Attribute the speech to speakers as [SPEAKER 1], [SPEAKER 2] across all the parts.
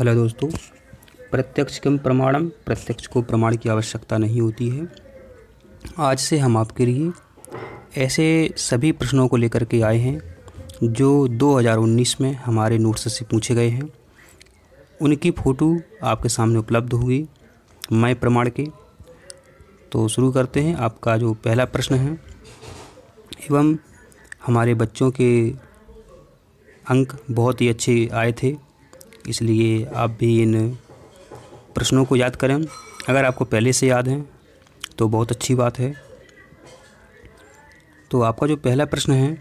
[SPEAKER 1] Hello दोस्तों, प्रत्यक्ष किम प्रमाणम, प्रत्यक्ष को प्रमाण की आवश्यकता नहीं होती है। आज से हम आपके लिए ऐसे सभी प्रश्नों को लेकर के आए हैं, जो 2019 में हमारे नोट्स से पूछे गए हैं। उनकी फ़ोटो आपके सामने उपलब्ध होगी, मैं प्रमाण के। तो शुरू करते हैं, आपका जो पहला प्रश्न है, एवं हमारे बच्चों के अंक बहुत ही अच्छे आए थे। इसलिए आप भी इन प्रश्नों को याद करें। अगर आपको पहले से याद हैं तो बहुत अच्छी बात है। तो आपका जो पहला प्रश्न है,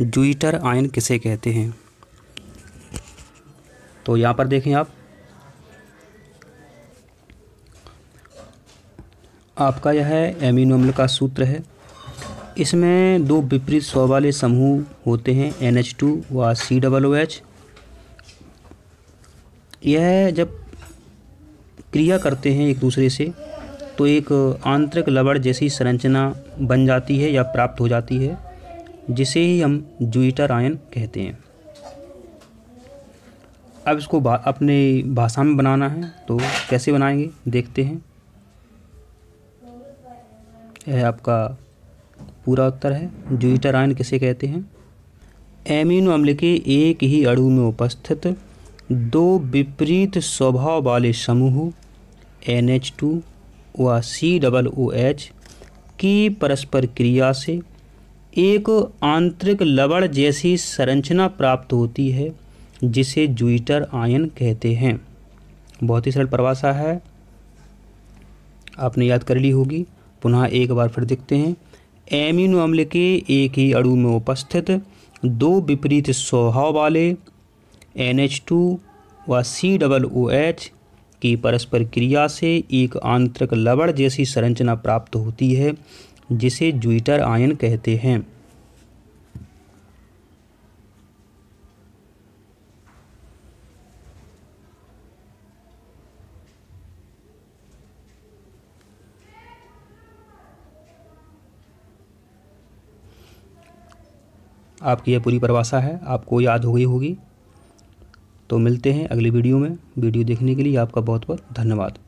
[SPEAKER 1] जुइटर आयन किसे कहते हैं? तो यहाँ पर देखें आप। आपका यह है एमिनो अम्ल का सूत्र है। इसमें दो विपरीत सौ वाले समूह होते हैं, एन एच टू व सी डबल ओ एच। यह जब क्रिया करते हैं एक दूसरे से तो एक आंतरिक लवड़ जैसी संरचना बन जाती है या प्राप्त हो जाती है जिसे ही हम जुइटर आयन कहते हैं। अब इसको बा, अपने भाषा में बनाना है तो कैसे बनाएँगे देखते हैं। यह आपका पूरा उत्तर है जुइटर आयन किसे कहते हैं। एमिनो अम्ल के एक ही अणु में उपस्थित दो विपरीत स्वभाव वाले समूह, एन एच टू व सी डबल ओ एच, की परस्पर क्रिया से एक आंतरिक लवण जैसी संरचना प्राप्त होती है, जिसे जुइटर आयन कहते हैं। बहुत ही सरल परिभाषा है। आपने याद कर ली होगी। पुनः एक बार फिर देखते हैं। एमिनो अम्ल के एक ही अणु में उपस्थित दो विपरीत स्वभाव वाले एन एच टू व सी डबल ओ एच की परस्पर क्रिया से एक आंतरिक लवण जैसी संरचना प्राप्त होती है, जिसे ज्विटर आयन कहते हैं। आपकी यह पूरी परिभाषा है, आपको याद हो गई होगी। तो मिलते हैं अगली वीडियो में। वीडियो देखने के लिए आपका बहुत बहुत धन्यवाद।